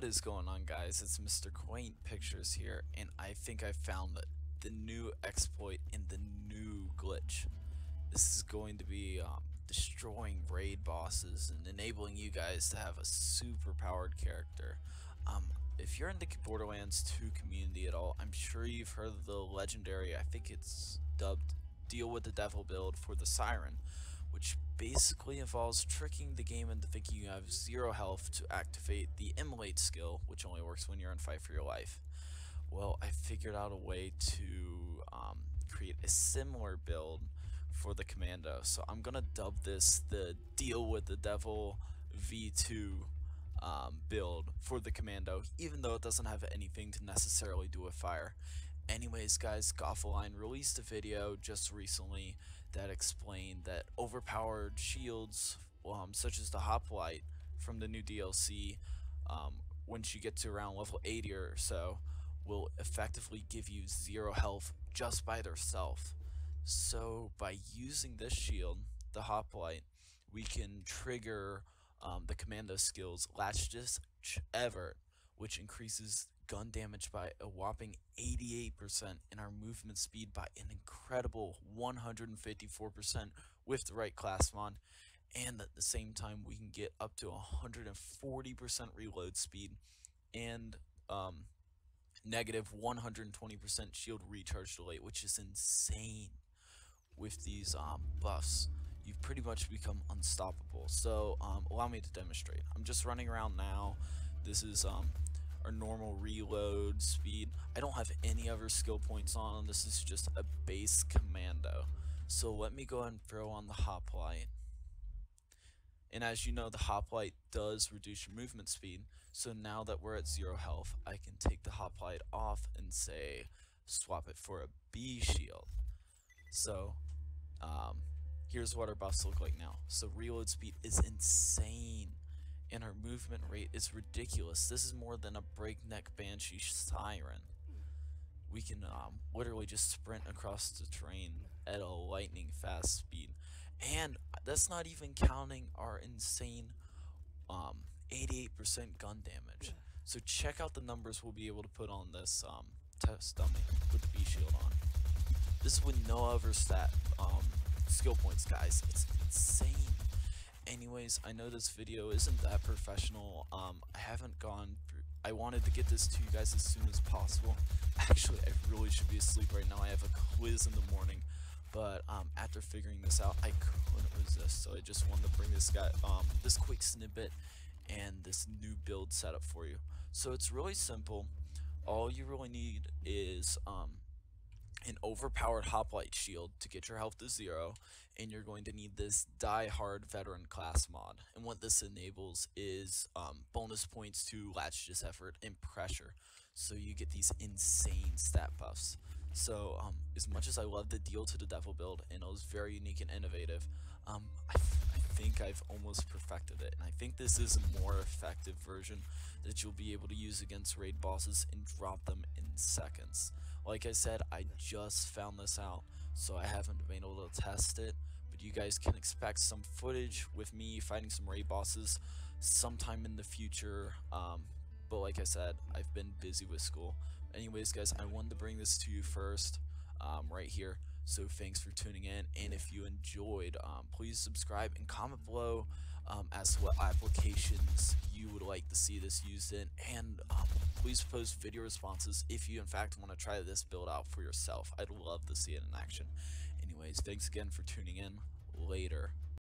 What is going on guys? It's Mr. Quaint Pictures here and I think I found the, the new exploit in the new glitch. This is going to be um, destroying raid bosses and enabling you guys to have a super powered character. Um, if you're in the Borderlands 2 community at all, I'm sure you've heard of the legendary, I think it's dubbed Deal with the Devil build for the Siren, which basically involves tricking the game into thinking you have zero health to activate the Immolate skill, which only works when you're in fight for your life. Well, I figured out a way to um, create a similar build for the Commando. So I'm gonna dub this the Deal with the Devil V2 um, build for the Commando, even though it doesn't have anything to necessarily do with fire. Anyways, guys, Gothalion released a video just recently that explained that overpowered shields, um, such as the Hoplite from the new DLC, um, once you get to around level 80 or so, will effectively give you zero health just by themselves. So by using this shield, the Hoplite, we can trigger um, the commando skills Last Ditch Effort, which increases gun damage by a whopping 88% and our movement speed by an incredible 154% with the right class mod. And at the same time we can get up to 140% reload speed and um, negative 120% shield recharge delay which is insane with these um, buffs. You've pretty much become unstoppable. So um, allow me to demonstrate. I'm just running around now. This is um, our normal reload speed. I don't have any other skill points on. This is just a base commando. So let me go ahead and throw on the hoplite. And as you know, the hoplite does reduce your movement speed. So now that we're at zero health, I can take the hoplite off and say, swap it for a Bee shield. So, um, here's what our buffs look like now. So reload speed is insane and her movement rate is ridiculous. This is more than a breakneck Banshee Siren. We can um, literally just sprint across the terrain at a lightning fast speed. And that's not even counting our insane 88% um, gun damage. So check out the numbers we'll be able to put on this um, test dummy with the Bee shield on. This is with no other stat um, skill points, guys. It's insane anyways i know this video isn't that professional. Um i haven't gone through i wanted to get this to you guys as soon as possible. Actually i really should be asleep right now. I have a quiz in the morning. But um after figuring this out i couldn't resist. So i just wanted to bring this guy um this quick snippet and this new build setup for you. So it's really simple. All you really need is um an overpowered hoplite shield to get your health to zero and you're going to need this die hard veteran class mod. And what this enables is um, bonus points to Last Ditch Effort and pressure. So you get these insane stat buffs. So um, as much as I love the deal to the devil build and it was very unique and innovative um, I, I think I've almost perfected it. And I think this is a more effective version that you'll be able to use against raid bosses and drop them in seconds like I said I just found this out, so I haven't been able to test it, but you guys can expect some footage with me fighting some raid bosses sometime in the future, um, but like I said, I've been busy with school. Anyways guys, I wanted to bring this to you first, um, right here. So thanks for tuning in, and if you enjoyed, um, please subscribe and comment below um, as to what applications you would like to see this used in, and um, please post video responses if you in fact want to try this build out for yourself. I'd love to see it in action. Anyways, thanks again for tuning in. Later.